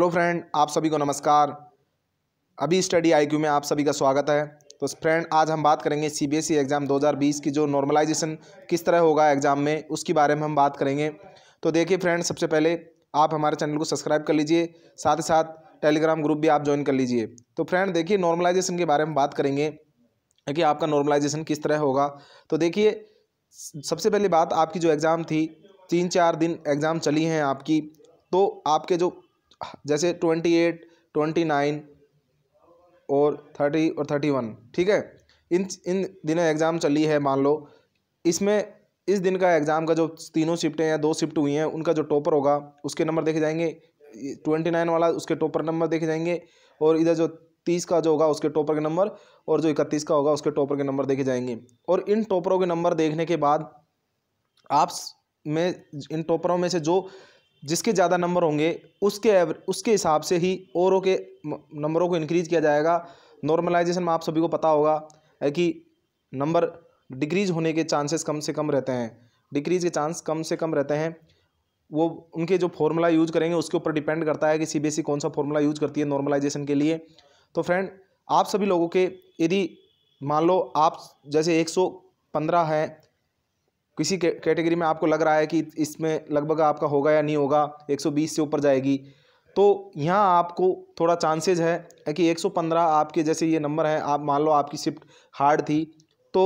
Hello friend आप सभी को नमस्कार। अभी स्टडी आईक्यू में आप सभी का स्वागत है। तो फ्रेंड आज हम बात करेंगे सीबीएसई एग्ज़ाम 2020 की जो नॉर्मलाइजेशन किस तरह होगा एग्ज़ाम में, उसके बारे में हम बात करेंगे। तो देखिए फ्रेंड सबसे पहले आप हमारे चैनल को सब्सक्राइब कर लीजिए, साथ ही साथ टेलीग्राम ग्रुप भी आप ज्वाइन कर लीजिए। तो फ्रेंड देखिए नॉर्मलाइजेशन के बारे में बात करेंगे कि आपका नॉर्मलाइजेशन किस तरह होगा। तो देखिए, सबसे पहली बात, आपकी जो एग्ज़ाम थी, तीन चार दिन एग्ज़ाम चली हैं आपकी तो आपके जो जैसे ट्वेंटी एट, ट्वेंटी नाइन और थर्टी और थर्टी वन, ठीक है? इन इन दिनों एग्ज़ाम चली है, मान लो। इसमें, इस दिन का एग्ज़ाम का जो तीनों शिफ्टें या दो शिफ्ट हुई हैं, उनका जो टॉपर होगा, उसके नंबर देखे जाएँगे। ट्वेंटी नाइन वाला, उसके टॉपर नंबर देखे जाएँगे। और इधर जो तीस का जो होगा, उसके टॉपर के नंबर, और जो इकतीस का होगा, उसके टॉपर के नंबर देखे जाएँगे। और इन टॉपरों के नंबर देखने के बाद आप में, इन टॉपरों में से जो जिसके ज़्यादा नंबर होंगे, उसके उसके हिसाब से ही औरों के नंबरों को इंक्रीज़ किया जाएगा। नॉर्मलाइजेशन में आप सभी को पता होगा है कि नंबर डिक्रीज़ होने के चांसेस कम से कम रहते हैं। डिक्रीज़ के चांस कम से कम रहते हैं। वो, उनके जो फॉर्मूला यूज़ करेंगे, उसके ऊपर डिपेंड करता है कि सी कौन सा फॉर्मूला यूज़ करती है नॉर्मलाइजेशन के लिए। तो फ्रेंड आप सभी लोगों के, यदि मान लो आप जैसे एक सौ पंद्रह हैं किसी कैटेगरी में आपको लग रहा है कि इसमें लगभग आपका होगा या नहीं होगा 120 से ऊपर जाएगी। तो यहाँ आपको थोड़ा चांसेज है कि 115 आपके जैसे ये नंबर है, आप मान लो आपकी शिफ्ट हार्ड थी तो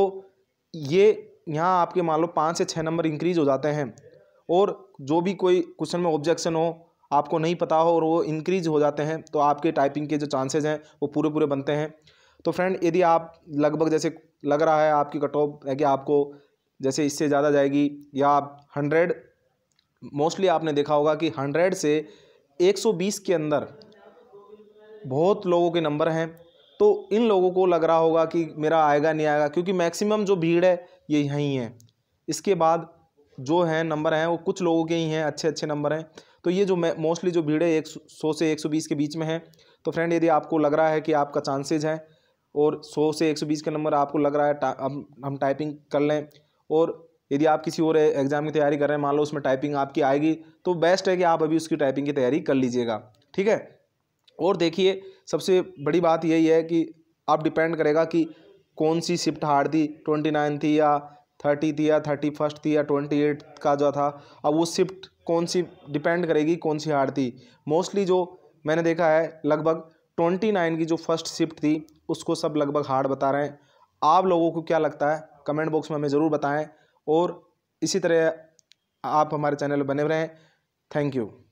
ये यहाँ आपके मान लो पाँच से छः नंबर इंक्रीज हो जाते हैं। और जो भी कोई क्वेश्चन में ऑब्जेक्शन हो, आपको नहीं पता हो और वो इंक्रीज हो जाते हैं तो आपके टाइपिंग के जो चांसेज हैं, वो पूरे पूरे बनते हैं। तो फ्रेंड यदि आप लगभग जैसे लग रहा है, आपकी कट ऑफ़ है कि आपको जैसे इससे ज़्यादा जाएगी या आप हंड्रेड, मोस्टली आपने देखा होगा कि हंड्रेड से एक सौ बीस के अंदर बहुत लोगों के नंबर हैं। तो इन लोगों को लग रहा होगा कि मेरा आएगा, नहीं आएगा, क्योंकि मैक्सिमम जो भीड़ है, ये यहीं है। इसके बाद जो है, नंबर हैं, वो कुछ लोगों के ही हैं अच्छे अच्छे नंबर हैं। तो ये जो मोस्टली जो भीड़ है, एक सौ, से एक सौ बीस के बीच में है। तो फ्रेंड, यदि आपको लग रहा है कि आपका चांसेज है और सौ से एक सौ बीस का नंबर आपको लग रहा है हम हम टाइपिंग कर लें और यदि आप किसी और एग्ज़ाम की तैयारी कर रहे हैं, मान लो उसमें टाइपिंग आपकी आएगी तो बेस्ट है कि आप अभी उसकी टाइपिंग की तैयारी कर लीजिएगा, ठीक है? और देखिए, सबसे बड़ी बात यही है कि आप डिपेंड करेगा कि कौन सी शिफ्ट हार्ड थी ट्वेंटी नाइन थी या थर्टी थी या थर्टी फ़र्स्ट थी या ट्वेंटी एट का जो था, अब वो शिफ्ट कौन सी डिपेंड करेगी, कौन सी हार्ड थी? मोस्टली जो मैंने देखा है, लगभग ट्वेंटी नाइन की जो फ़र्स्ट शिफ्ट थी, उसको सब लगभग हार्ड बता रहे हैं। आप लोगों को क्या लगता है? कमेंट बॉक्स में हमें ज़रूर बताएँ और इसी तरह आप हमारे चैनल बने रहें। Thank you.